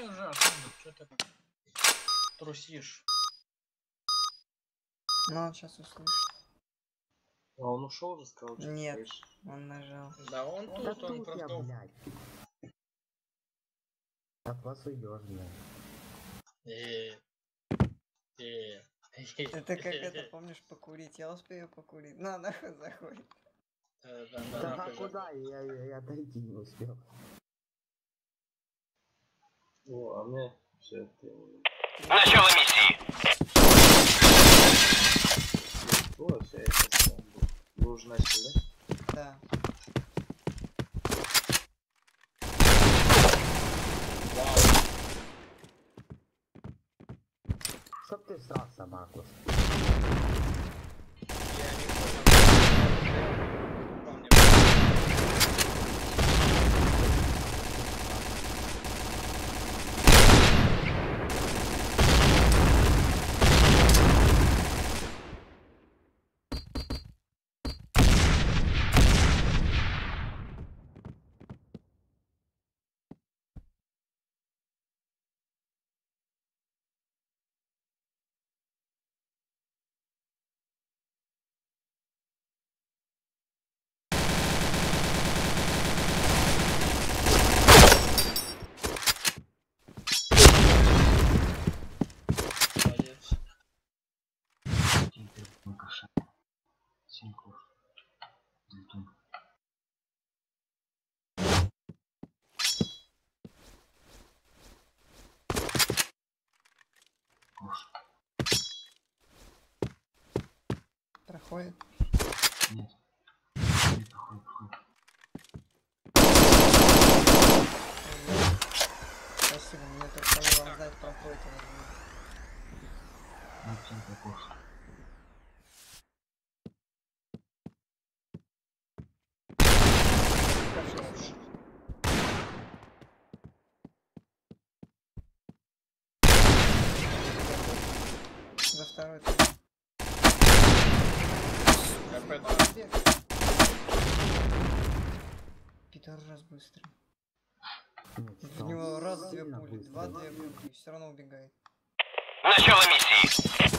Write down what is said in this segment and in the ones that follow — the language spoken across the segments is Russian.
Давай уже, Артем, что ты трусишь? Ну, он сейчас услышит. А он ушел уже, сказал, что Нет. слышишь. Он нажал. Да он тут, он тут я, просто... блядь. От вас уйдешь, блядь. Э, э, Это как это, помнишь, покурить? Я успею покурить. На, нахуй заходит. Э, да, а куда? Я, я, я дойти не успел. О, а мне все это... Начало миссии. О, все, я сейчас там был. Вы уже начали, да? Да. Чтоб ты срался, Маркус. Я не понял. Проходит. Нет. Не проходит, проходит. Спасибо, мне только не вам знать, проходит или нет. Ну, всем також. Кажется, За второй этаж. КП, да. Бег. Пидорас быстро. Нет, В что него он раз, две сильно пули, два, две пули, и все равно убегает. Начало миссии.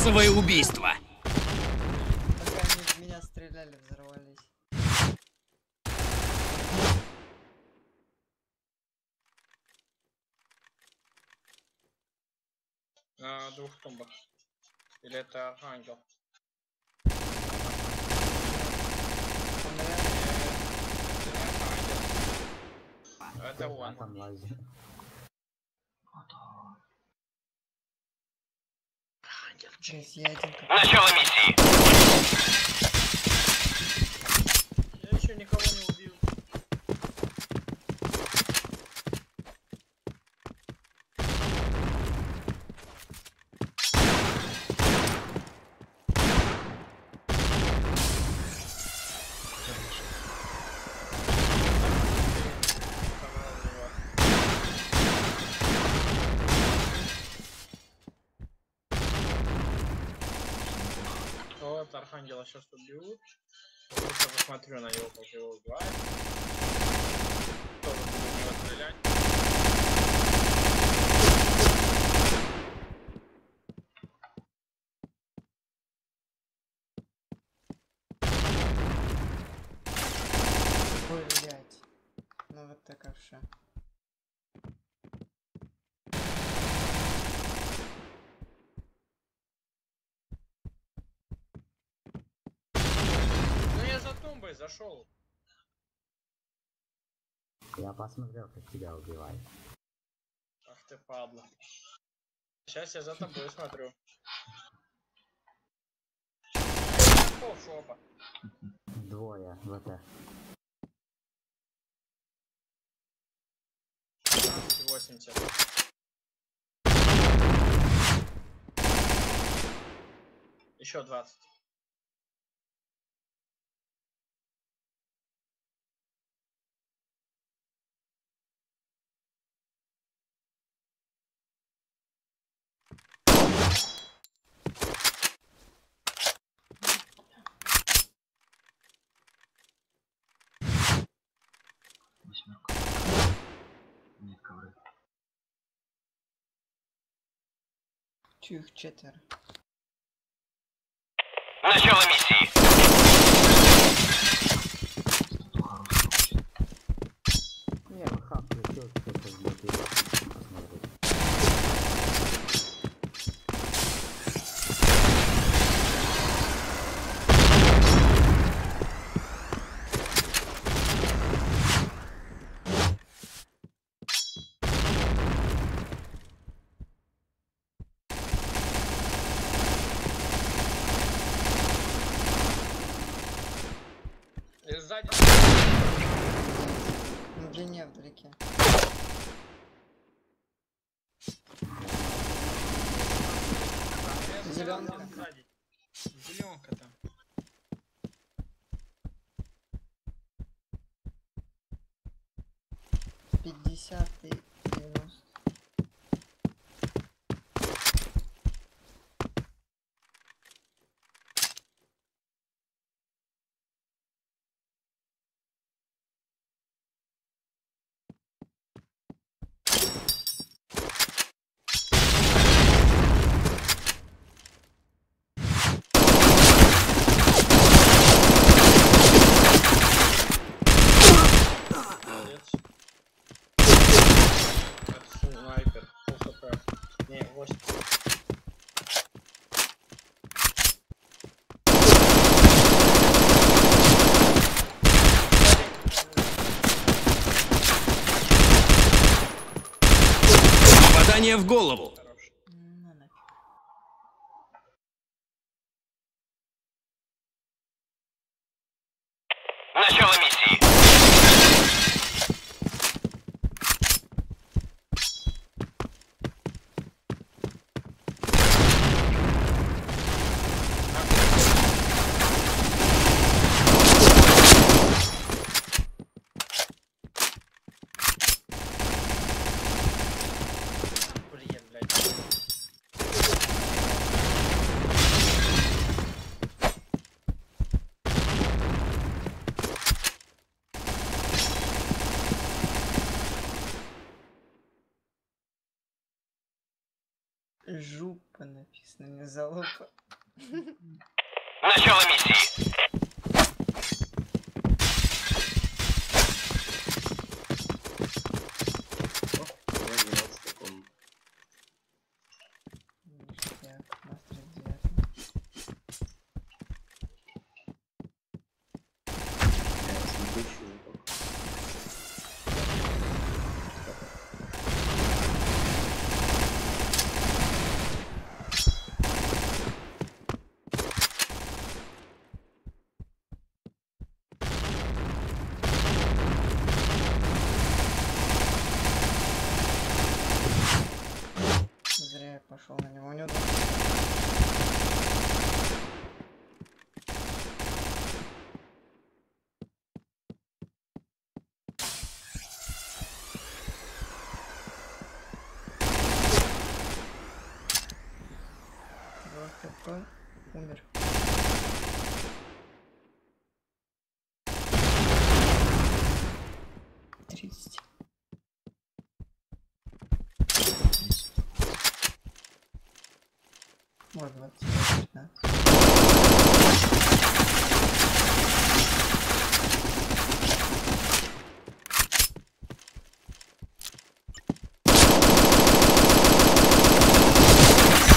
Массовое убийство. Они в меня стреляли, взорвались. На двух тумбах. Или это ангел? Он реально Это он. Жесть, я. Начало миссии. Я еще никого не убил. Собрал его. Вот, Архангела сейчас убьют. Просто посмотрю на него, как его убивают. Тоже буду него стрелять. Блять. Ну вот такая вша. Ой, зашел. Я посмотрел, как тебя убивают. Ах ты падла. Сейчас я за тобой смотрю. Опа. Двое, вот это. 80. Еще 20. Тю, их четверо. Начало миссии. Adam. голову. Жупа написано, не залупа. Начало миссии. пошел на него. У него... Два умер. Тридцать. можно вот сюда.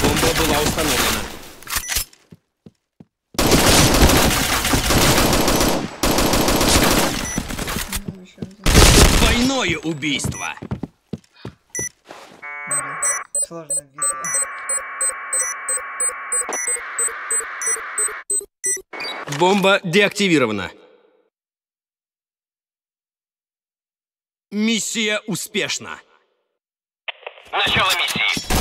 Бомба была установлена. Двойное убийство! Сложная битва. Бомба деактивирована. Миссия успешна. Начало миссии.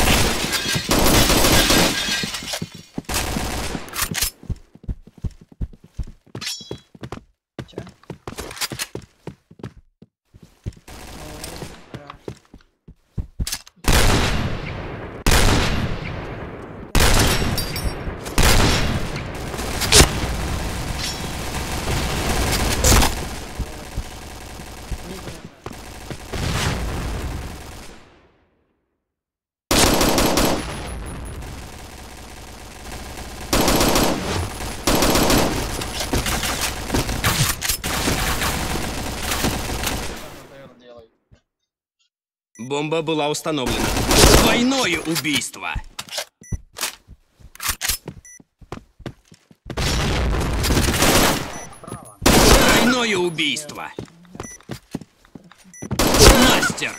Бомба была установлена. Двойное убийство. Двойное убийство. Мастер.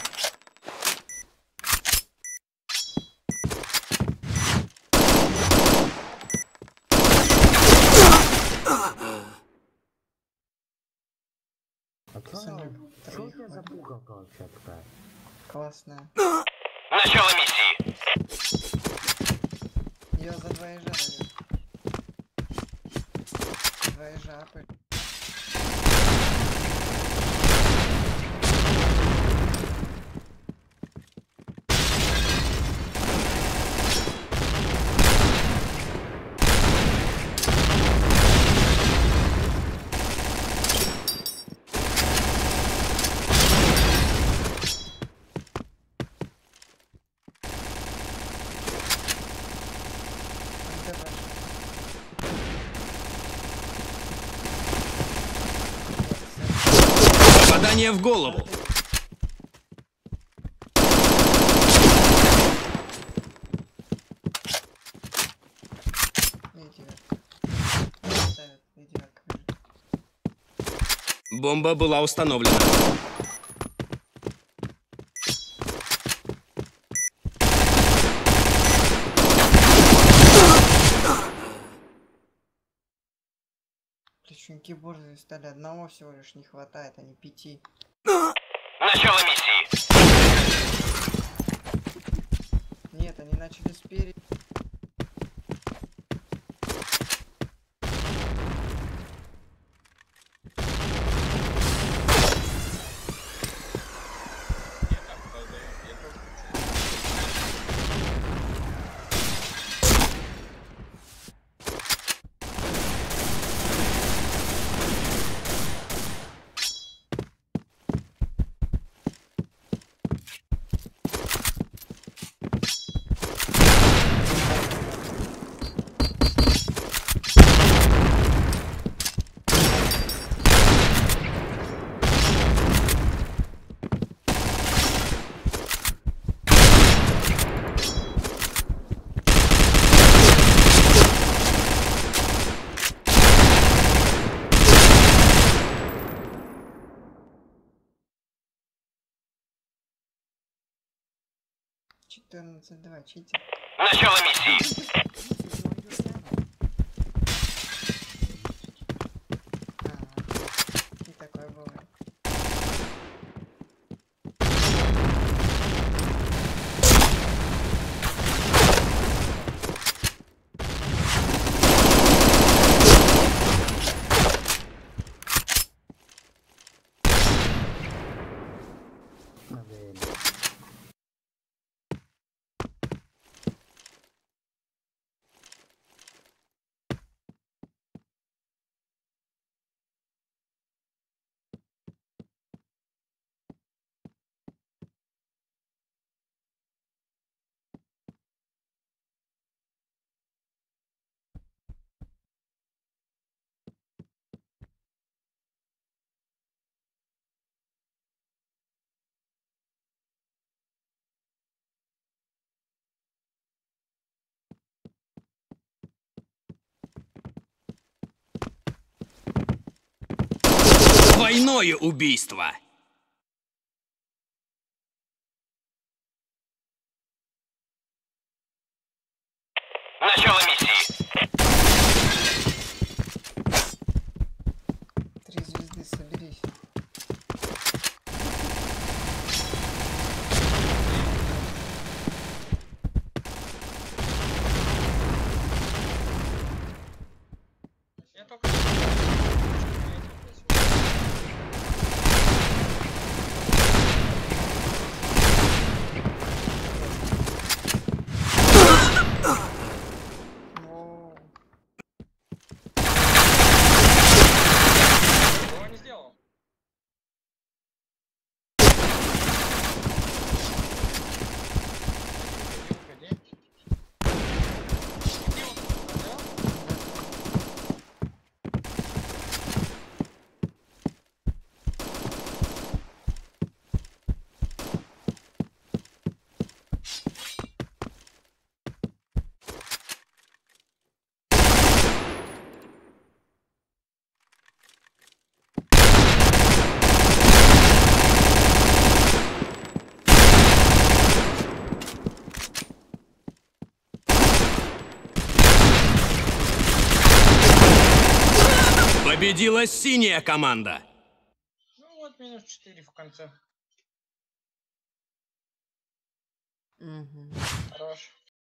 А чё, Санек, чё у троих тебя за хватит. пугалка вообще такая? Классная. Начало миссии. Ее за два ежа Попадание в голову. Бомба была установлена. Плечунки борзые стали одного всего лишь не хватает, а не пяти. Начало миссии. Нет, они начали спереди. 14, 2, читер. Начало миссии. Двойное убийство. Начало миссии. Три звезды, соберись. Воу. Его не сделал. Уходи, уходи. Иди вот сюда, да? Победила синяя команда. Ну вот, минус 4 в конце. Мгм. Хорош.